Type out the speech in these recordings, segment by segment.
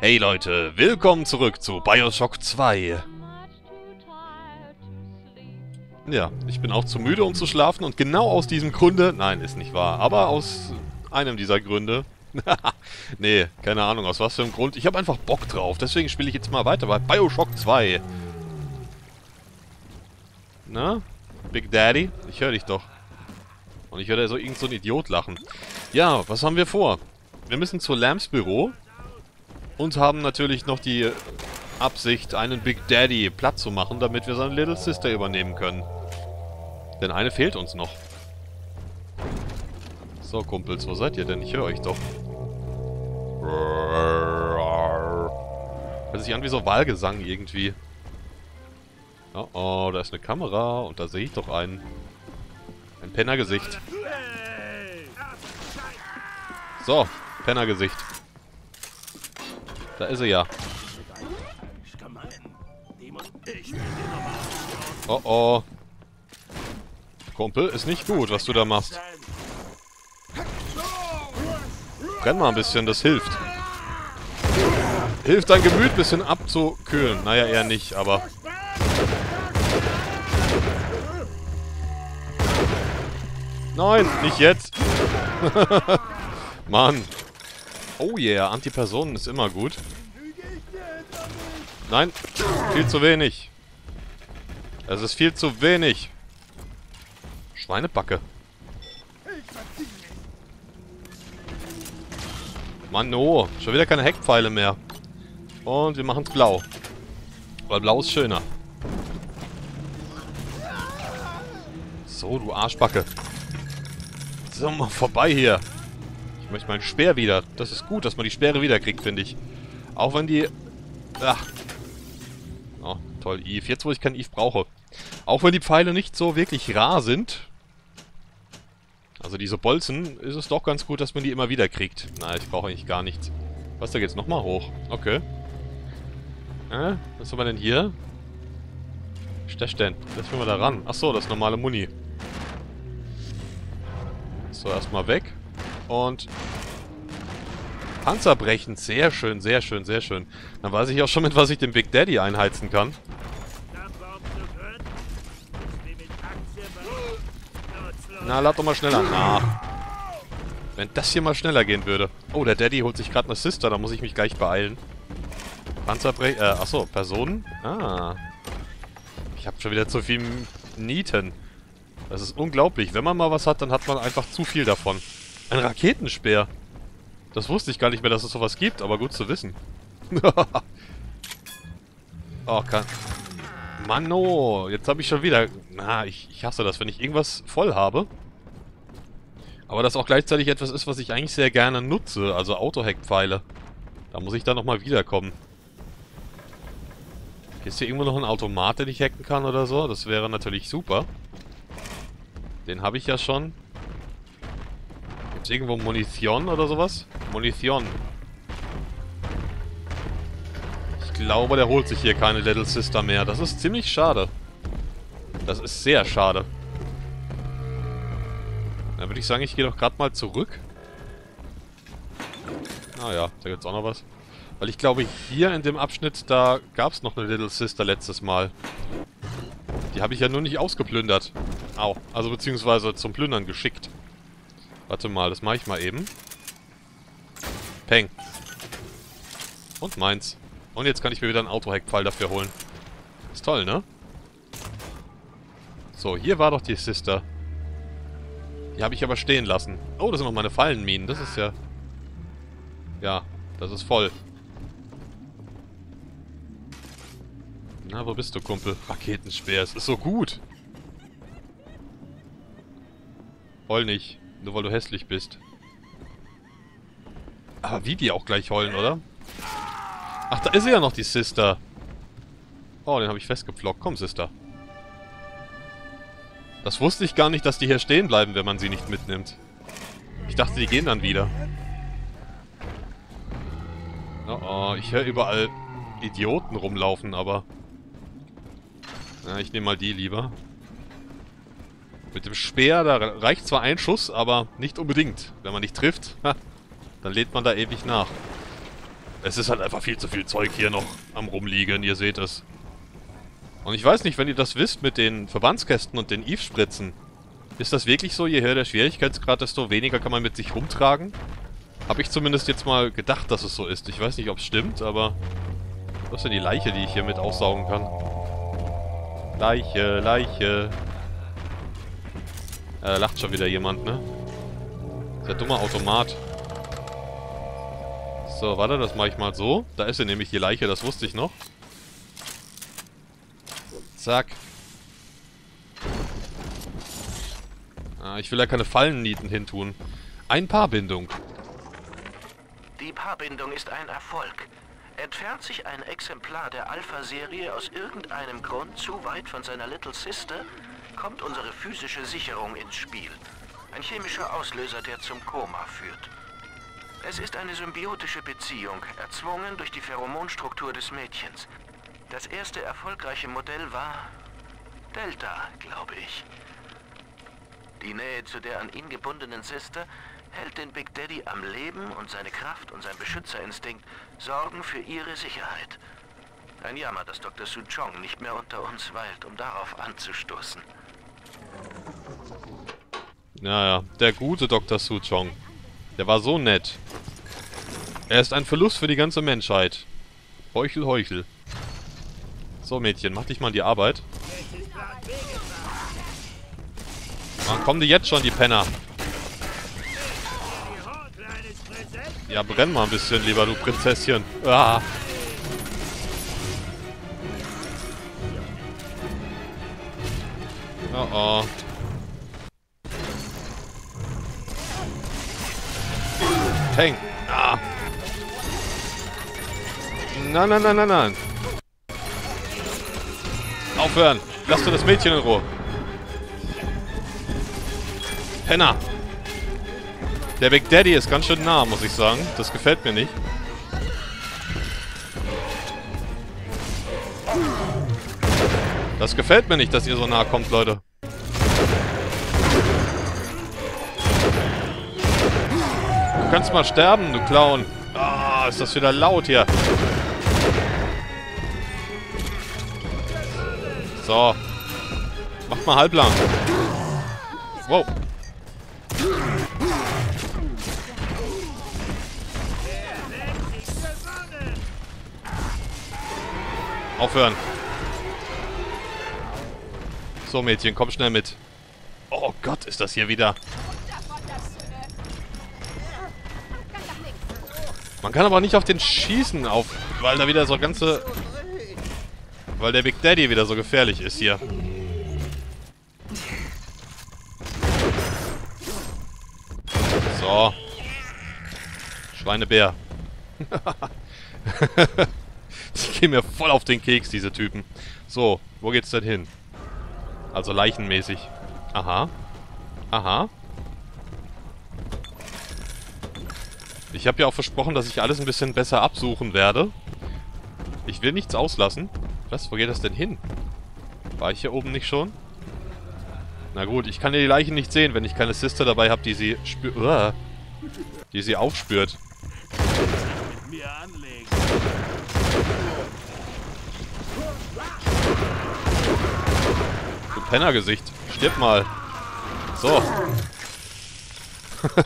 Hey Leute, willkommen zurück zu Bioshock 2. Ja, ich bin auch zu müde, um zu schlafen und genau aus diesem Grunde... Nein, ist nicht wahr, aber aus einem dieser Gründe... nee, keine Ahnung, aus was für einem Grund. Ich habe einfach Bock drauf, deswegen spiele ich jetzt mal weiter bei Bioshock 2. Na? Big Daddy? Ich höre dich doch. Und ich höre so irgend so ein Idiot lachen. Ja, was haben wir vor? Wir müssen zu Lambs Büro und haben natürlich noch die Absicht, einen Big Daddy platt zu machen, damit wir seine Little Sister übernehmen können. Denn eine fehlt uns noch. So, Kumpels, wo seid ihr denn? Ich höre euch doch. Hört sich an wie so Wahlgesang irgendwie. Oh oh, da ist eine Kamera und da sehe ich doch einen. Ein Pennergesicht. So, Pennergesicht. Da ist er ja. Oh oh. Kumpel, ist nicht gut, was du da machst. Brenn mal ein bisschen, das hilft. Hilft dein Gemüt ein bisschen abzukühlen. Naja, eher nicht, aber... Nein, nicht jetzt. Mann. Oh yeah, Antipersonen ist immer gut. Nein, viel zu wenig. Es ist viel zu wenig. Schweinebacke. Mann, oh. Schon wieder keine Heckpfeile mehr. Und wir machen es blau. Weil blau ist schöner. So, du Arschbacke. So, mal vorbei hier. Ich möchte meinen Speer wieder. Das ist gut, dass man die Speere wieder kriegt, finde ich. Auch wenn die... Ach. Oh, toll, Eve. Jetzt, wo ich keinen Eve brauche. Auch wenn die Pfeile nicht so wirklich rar sind. Also diese Bolzen, ist es doch ganz gut, dass man die immer wieder kriegt. Na, ich brauche eigentlich gar nichts. Was, da geht's nochmal hoch? Okay. Äh, was haben wir denn hier? Was denn? Das wir da ran. Achso, das ist normale Muni. So, erstmal weg. Und Panzer brechen. Sehr schön, sehr schön, sehr schön. Dann weiß ich auch schon, mit was ich den Big Daddy einheizen kann. Na, lad doch mal schneller nach. Wenn das hier mal schneller gehen würde. Oh, der Daddy holt sich gerade eine Sister, da muss ich mich gleich beeilen. Panzerbrech... Äh, achso, Personen? Ah. Ich habe schon wieder zu viel Nieten. Das ist unglaublich. Wenn man mal was hat, dann hat man einfach zu viel davon. Ein Raketenspeer. Das wusste ich gar nicht mehr, dass es sowas gibt, aber gut zu wissen. oh, kann... Mano, jetzt habe ich schon wieder... Na, ich, ich hasse das, wenn ich irgendwas voll habe. Aber das auch gleichzeitig etwas ist, was ich eigentlich sehr gerne nutze, also Autohack-Pfeile. Da muss ich dann nochmal wiederkommen. Ist hier irgendwo noch ein Automat, den ich hacken kann oder so? Das wäre natürlich super. Den habe ich ja schon. Gibt es irgendwo Munition oder sowas? Munition. Ich glaube, der holt sich hier keine Little Sister mehr. Das ist ziemlich schade. Das ist sehr schade. Dann würde ich sagen, ich gehe doch gerade mal zurück. Ah ja, da gibt es auch noch was. Weil ich glaube, hier in dem Abschnitt, da gab es noch eine Little Sister letztes Mal. Die habe ich ja nur nicht ausgeplündert. Au. Also beziehungsweise zum Plündern geschickt. Warte mal, das mache ich mal eben. Peng. Und meins. Und jetzt kann ich mir wieder einen Autohack-Pfeil dafür holen. Ist toll, ne? So, hier war doch die Sister. Die habe ich aber stehen lassen. Oh, das sind noch meine Fallenminen. Das ist ja... Ja, das ist voll. Na, wo bist du, Kumpel? Raketenspeer, es ist so gut. Heul nicht. Nur weil du hässlich bist. Aber wie die auch gleich heulen, oder? Ach, da ist ja noch, die Sister. Oh, den habe ich festgepflockt. Komm, Sister. Das wusste ich gar nicht, dass die hier stehen bleiben, wenn man sie nicht mitnimmt. Ich dachte, die gehen dann wieder. Oh, oh ich höre überall Idioten rumlaufen, aber... Na, ich nehme mal die lieber. Mit dem Speer, da reicht zwar ein Schuss, aber nicht unbedingt. Wenn man nicht trifft, dann lädt man da ewig nach. Es ist halt einfach viel zu viel Zeug hier noch am rumliegen, ihr seht es. Und ich weiß nicht, wenn ihr das wisst mit den Verbandskästen und den Eve-Spritzen. Ist das wirklich so, je höher der Schwierigkeitsgrad, desto weniger kann man mit sich rumtragen? Habe ich zumindest jetzt mal gedacht, dass es so ist. Ich weiß nicht, ob es stimmt, aber... Was ist denn die Leiche, die ich hier mit aussaugen kann? Leiche, Leiche. Äh, lacht schon wieder jemand, ne? Der dumme Automat. So, warte, das mache ich mal so. Da ist sie nämlich, die Leiche, das wusste ich noch. Zack. Ah, ich will ja keine Fallennieten hintun. Ein Paarbindung. Die Paarbindung ist ein Erfolg. Entfernt sich ein Exemplar der Alpha-Serie aus irgendeinem Grund zu weit von seiner Little Sister, kommt unsere physische Sicherung ins Spiel. Ein chemischer Auslöser, der zum Koma führt. Es ist eine symbiotische Beziehung, erzwungen durch die Pheromonstruktur des Mädchens. Das erste erfolgreiche Modell war Delta, glaube ich. Die Nähe zu der an ihn gebundenen Sister hält den Big Daddy am Leben und seine Kraft und sein Beschützerinstinkt sorgen für ihre Sicherheit. Ein Jammer, dass Dr. Su Chong nicht mehr unter uns weilt, um darauf anzustoßen. Naja, der gute Dr. Su Chong. Der war so nett. Er ist ein Verlust für die ganze Menschheit. Heuchel, heuchel. So, Mädchen, mach dich mal die Arbeit. Wann kommen die jetzt schon, die Penner? Ja, brenn mal ein bisschen lieber, du Prinzesschen. Ah. Oh oh. Peng. Ah. Nein, nein, nein, nein, nein. Aufhören. Lass du das Mädchen in Ruhe. Penner. Der Big Daddy ist ganz schön nah, muss ich sagen. Das gefällt mir nicht. Das gefällt mir nicht, dass ihr so nah kommt, Leute. Du kannst mal sterben, du Clown. Ah, ist das wieder laut hier. So. Macht mal halblang. Wow. Aufhören. So, Mädchen, komm schnell mit. Oh Gott, ist das hier wieder. Man kann aber nicht auf den schießen, auf, weil da wieder so ganze... Weil der Big Daddy wieder so gefährlich ist hier. So. Schweinebär. Die gehen mir voll auf den Keks, diese Typen. So, wo geht's denn hin? Also leichenmäßig. Aha. Aha. Ich habe ja auch versprochen, dass ich alles ein bisschen besser absuchen werde. Ich will nichts auslassen. Was? Wo geht das denn hin? War ich hier oben nicht schon? Na gut, ich kann ja die Leichen nicht sehen, wenn ich keine Sister dabei habe, die sie spürt. Die sie aufspürt. Du Pennergesicht. Stirb mal. So.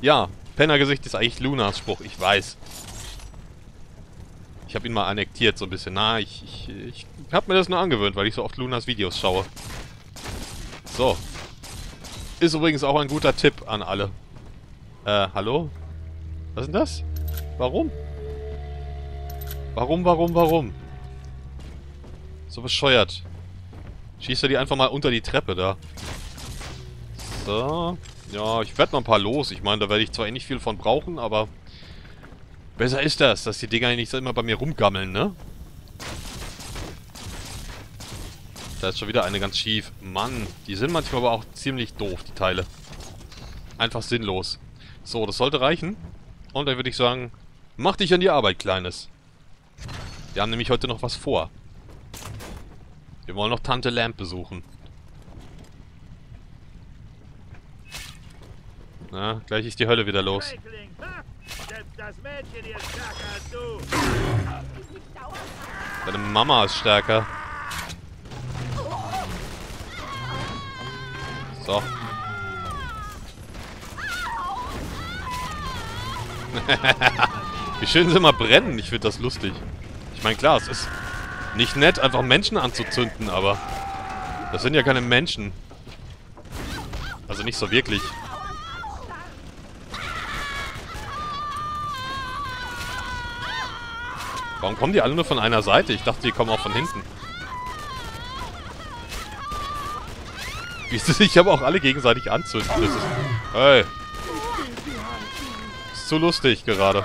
ja, Pennergesicht ist eigentlich Lunas Spruch, ich weiß. Ich habe ihn mal annektiert so ein bisschen. Na, ich, ich, ich habe mir das nur angewöhnt, weil ich so oft Lunas Videos schaue. So. Ist übrigens auch ein guter Tipp an alle. Äh, hallo? Was ist denn das? Warum? Warum, warum, warum? So bescheuert. Schießt er die einfach mal unter die Treppe da. So. Ja, ich werde noch ein paar los. Ich meine, da werde ich zwar eh nicht viel von brauchen, aber... Besser ist das, dass die Dinger nicht immer bei mir rumgammeln, ne? Da ist schon wieder eine ganz schief. Mann, die sind manchmal aber auch ziemlich doof, die Teile. Einfach sinnlos. So, das sollte reichen. Und dann würde ich sagen, mach dich an die Arbeit, Kleines. Wir haben nämlich heute noch was vor. Wir wollen noch Tante Lamp besuchen. Na, gleich ist die Hölle wieder los. Deine Mama ist stärker. So. Wie schön sie immer brennen. Ich finde das lustig. Ich meine, klar, es ist nicht nett, einfach Menschen anzuzünden, aber... Das sind ja keine Menschen. Also nicht so wirklich. Warum kommen die alle nur von einer Seite? Ich dachte, die kommen auch von hinten. Sich aber auch alle gegenseitig anzünden. Das ist... Hey. Ist zu lustig gerade.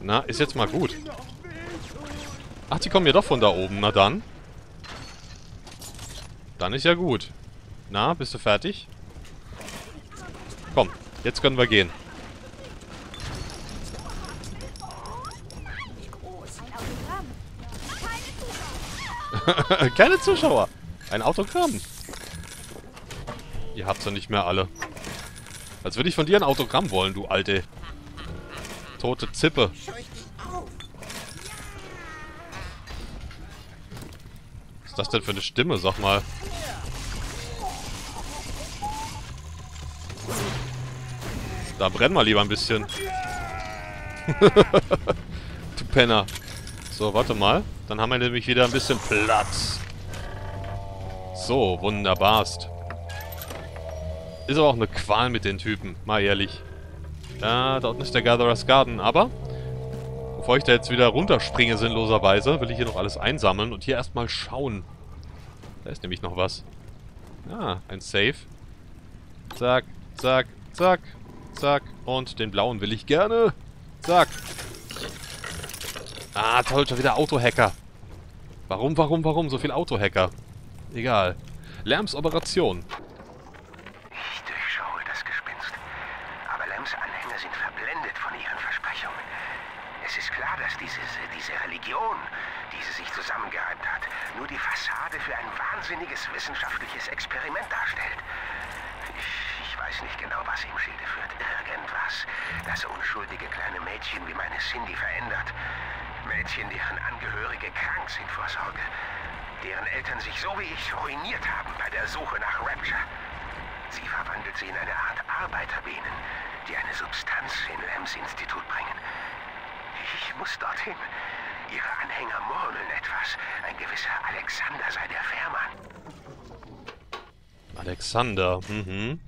Na, ist jetzt mal gut. Ach, die kommen ja doch von da oben. Na dann. Dann ist ja gut. Na, bist du fertig? Komm, jetzt können wir gehen. Keine Zuschauer. Ein Autogramm. Ihr habt's ja nicht mehr alle. Als würde ich von dir ein Autogramm wollen, du alte tote Zippe. Was ist das denn für eine Stimme, sag mal? Da brenn mal lieber ein bisschen. du Penner. So, warte mal. Dann haben wir nämlich wieder ein bisschen Platz. So, wunderbarst. Ist aber auch eine Qual mit den Typen, mal ehrlich. Da unten ist der Gatherer's Garden, aber bevor ich da jetzt wieder runterspringe sinnloserweise, will ich hier noch alles einsammeln und hier erstmal schauen. Da ist nämlich noch was. Ah, ein Safe. Zack, zack, zack, zack. Und den blauen will ich gerne. Zack. Ah, toll, schon wieder Autohacker. Warum, warum, warum so viel Autohacker? Egal. Lärms Operation. wahnsinniges wissenschaftliches Experiment darstellt. Ich, ich weiß nicht genau, was im Schilde führt. Irgendwas, das unschuldige kleine Mädchen wie meine Cindy verändert. Mädchen, deren Angehörige krank sind vor Sorge. Deren Eltern sich so wie ich ruiniert haben bei der Suche nach Rapture. Sie verwandelt sie in eine Art Arbeiterbienen, die eine Substanz in Lambs Institut bringen. Ich muss dorthin. Ihre Anhänger murmeln etwas. Ein gewisser Alexander sei der Fährmann. Alexander, mhm.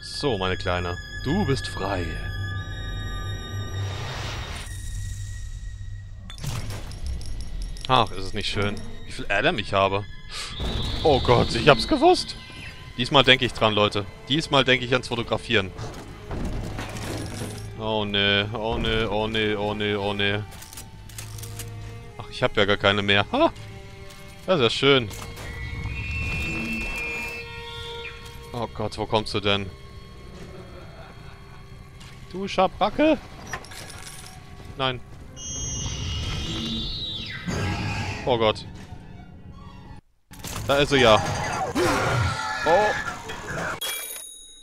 So, meine Kleine. Du bist frei. Ach, ist es nicht schön. Wie viel Adam ich habe. Oh Gott, ich hab's gewusst. Diesmal denke ich dran, Leute. Diesmal denke ich ans Fotografieren. Oh ne, oh ne, oh ne, oh ne, oh ne. Ach, ich habe ja gar keine mehr. Ha! Das ist ja schön. Oh Gott, wo kommst du denn? Du Schabracke? Nein. Oh Gott. Da ist sie ja. Oh.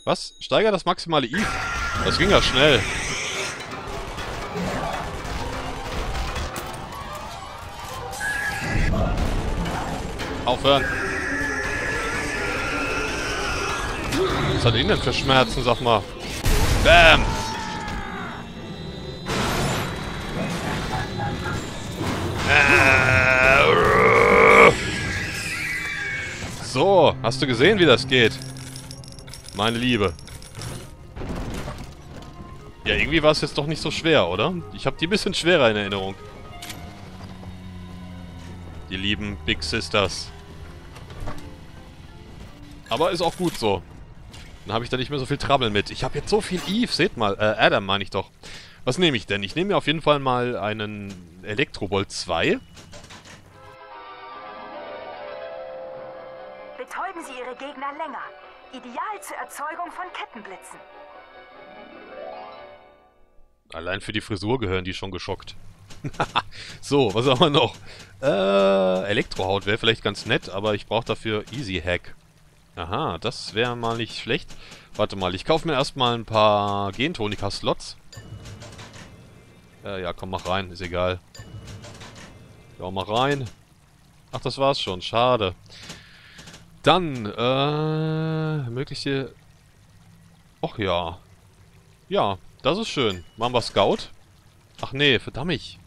Was? Steiger das maximale I? Das ging ja schnell. Aufhören. Was hat ihn denn für Schmerzen, sag mal? Bam! Hast du gesehen, wie das geht? Meine Liebe. Ja, irgendwie war es jetzt doch nicht so schwer, oder? Ich habe die ein bisschen schwerer in Erinnerung. Die lieben Big Sisters. Aber ist auch gut so. Dann habe ich da nicht mehr so viel Trouble mit. Ich habe jetzt so viel Eve, seht mal. Äh, Adam meine ich doch. Was nehme ich denn? Ich nehme mir auf jeden Fall mal einen Elektrobolt 2. Ihre Gegner länger. Ideal zur Erzeugung von Kettenblitzen. Allein für die Frisur gehören die schon geschockt. so, was haben wir noch? Äh, Elektrohaut wäre vielleicht ganz nett, aber ich brauche dafür Easy Hack. Aha, das wäre mal nicht schlecht. Warte mal, ich kaufe mir erstmal ein paar Gentonika-Slots. Äh, ja, komm, mach rein, ist egal. Ja, mach rein. Ach, das war's schon, schade. Dann, äh, mögliche... Och ja. Ja, das ist schön. Machen wir Scout? Ach nee, verdammt.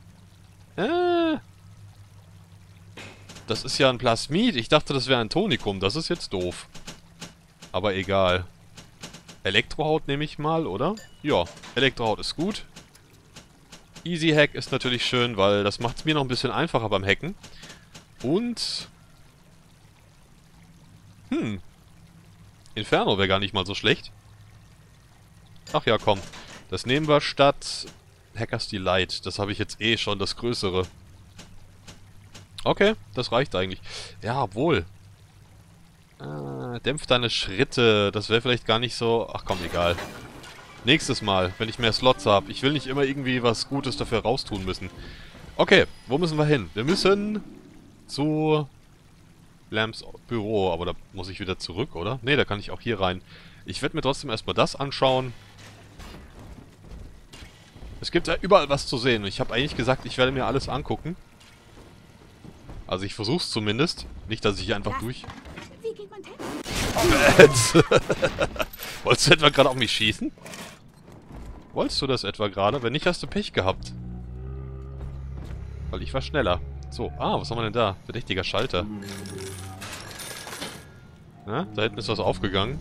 Äh. Das ist ja ein Plasmid. Ich dachte, das wäre ein Tonikum. Das ist jetzt doof. Aber egal. Elektrohaut nehme ich mal, oder? Ja, Elektrohaut ist gut. Easy Hack ist natürlich schön, weil das macht es mir noch ein bisschen einfacher beim Hacken. Und... Hm. Inferno wäre gar nicht mal so schlecht. Ach ja, komm. Das nehmen wir statt Hackers Delight. Das habe ich jetzt eh schon, das größere. Okay, das reicht eigentlich. Ja, obwohl. Äh, dämpft deine Schritte. Das wäre vielleicht gar nicht so... Ach komm, egal. Nächstes Mal, wenn ich mehr Slots habe. Ich will nicht immer irgendwie was Gutes dafür raustun müssen. Okay, wo müssen wir hin? Wir müssen zu Lambs Büro. Aber da muss ich wieder zurück, oder? Ne, da kann ich auch hier rein. Ich werde mir trotzdem erstmal das anschauen. Es gibt ja überall was zu sehen. Ich habe eigentlich gesagt, ich werde mir alles angucken. Also ich versuch's zumindest. Nicht, dass ich hier einfach durch... Wie geht man hin? Wolltest du etwa gerade auf mich schießen? Wolltest du das etwa gerade? Wenn nicht, hast du Pech gehabt. Weil ich war schneller. So, ah, was haben wir denn da? Verdächtiger Schalter. Na, da hinten ist was aufgegangen.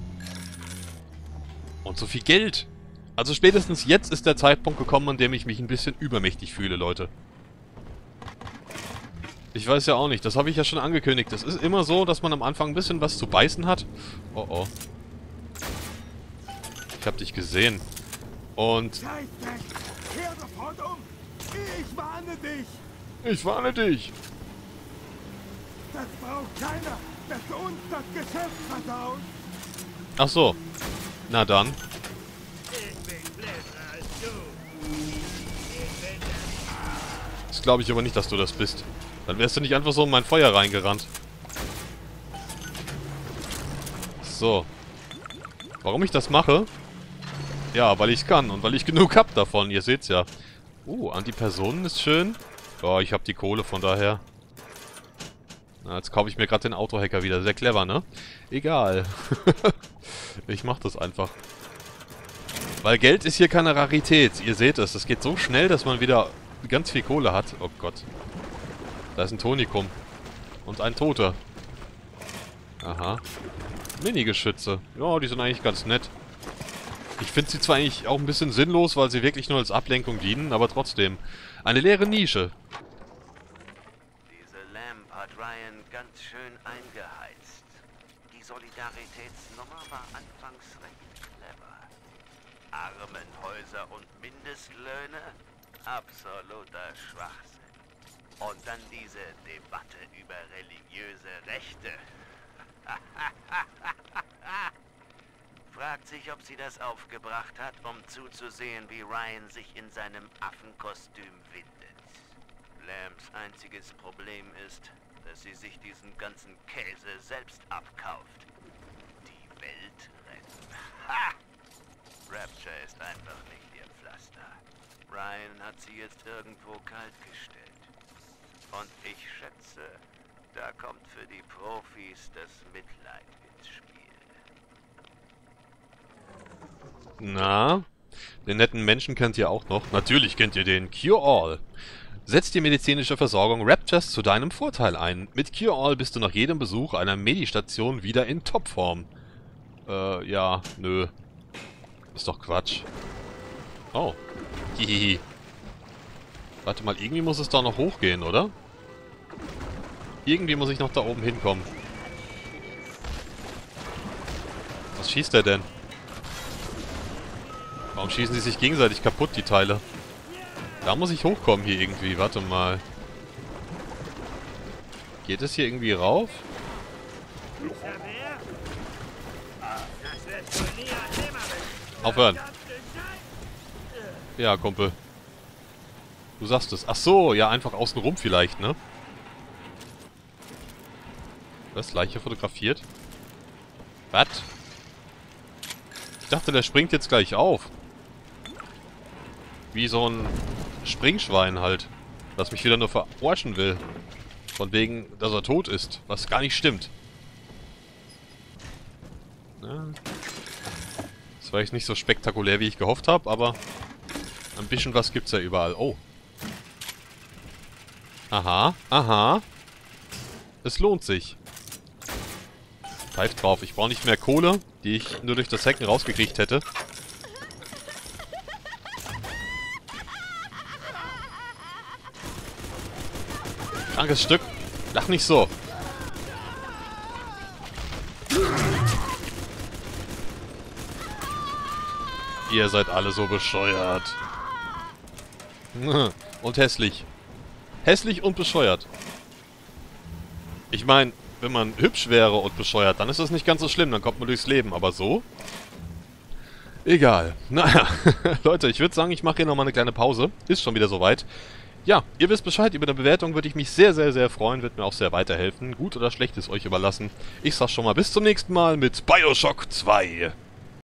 Und so viel Geld. Also spätestens jetzt ist der Zeitpunkt gekommen, an dem ich mich ein bisschen übermächtig fühle, Leute. Ich weiß ja auch nicht, das habe ich ja schon angekündigt. Es ist immer so, dass man am Anfang ein bisschen was zu beißen hat. Oh oh. Ich habe dich gesehen. Und Scheiße! Kehr sofort um! Ich warne dich! Ich warne dich. Das braucht keiner, dass uns das Geschäft versaut! Ach so. Na dann. Das glaube ich aber nicht, dass du das bist. Dann wärst du nicht einfach so in mein Feuer reingerannt. So. Warum ich das mache? Ja, weil ich kann und weil ich genug hab davon. Ihr seht's ja. Uh, Antipersonen ist schön. Ja, ich hab die Kohle, von daher. Na, jetzt kaufe ich mir gerade den Autohacker wieder. Sehr clever, ne? Egal. ich mach das einfach. Weil Geld ist hier keine Rarität. Ihr seht es. Das geht so schnell, dass man wieder ganz viel Kohle hat. Oh Gott. Da ist ein Tonikum. Und ein Toter. Aha. Minigeschütze. Ja, die sind eigentlich ganz nett. Ich finde sie zwar eigentlich auch ein bisschen sinnlos, weil sie wirklich nur als Ablenkung dienen, aber trotzdem. Eine leere Nische. Diese Lamp hat Ryan ganz schön eingeheizt. Die Solidaritätsnummer war anfangs recht clever. Armenhäuser und Mindestlöhne? Absoluter Schwachsinn. Und dann diese Debatte über religiöse Rechte. Fragt sich, ob sie das aufgebracht hat, um zuzusehen, wie Ryan sich in seinem Affenkostüm windet. Lambs einziges Problem ist, dass sie sich diesen ganzen Käse selbst abkauft. Die Welt retten. Ha! Rapture ist einfach nicht ihr Pflaster. Ryan hat sie jetzt irgendwo kaltgestellt. Und ich schätze, da kommt für die Profis das Mitleid ins Spiel. Na, den netten Menschen kennt ihr auch noch. Natürlich kennt ihr den Cure All. Setzt die medizinische Versorgung Raptors zu deinem Vorteil ein. Mit Cure All bist du nach jedem Besuch einer Medistation wieder in Topform. Äh, ja, nö. Ist doch Quatsch. Oh. Hihihi. Warte mal, irgendwie muss es da noch hochgehen, oder? Irgendwie muss ich noch da oben hinkommen. Was schießt der denn? Warum schießen die sich gegenseitig kaputt, die Teile? Da muss ich hochkommen hier irgendwie. Warte mal. Geht es hier irgendwie rauf? Aufhören. Ja, Kumpel. Du sagst es. Ach so, ja, einfach außenrum vielleicht, ne? Was? Leiche fotografiert? Was? Ich dachte, der springt jetzt gleich auf. Wie so ein Springschwein halt. Das mich wieder nur verarschen will. Von wegen, dass er tot ist. Was gar nicht stimmt. Ja. Das war jetzt nicht so spektakulär, wie ich gehofft habe, aber ein bisschen was gibt's ja überall. Oh. Aha, aha. Es lohnt sich. Pfeif drauf. Ich brauche nicht mehr Kohle, die ich nur durch das Hacken rausgekriegt hätte. Krankes Stück. Lach nicht so. Ihr seid alle so bescheuert. Und hässlich. Hässlich und bescheuert. Ich meine, wenn man hübsch wäre und bescheuert, dann ist das nicht ganz so schlimm, dann kommt man durchs Leben. Aber so? Egal. Naja, Leute, ich würde sagen, ich mache hier nochmal eine kleine Pause. Ist schon wieder soweit. Ja, ihr wisst Bescheid, über eine Bewertung würde ich mich sehr, sehr, sehr freuen, wird mir auch sehr weiterhelfen. Gut oder schlecht ist euch überlassen. Ich sag schon mal bis zum nächsten Mal mit Bioshock 2.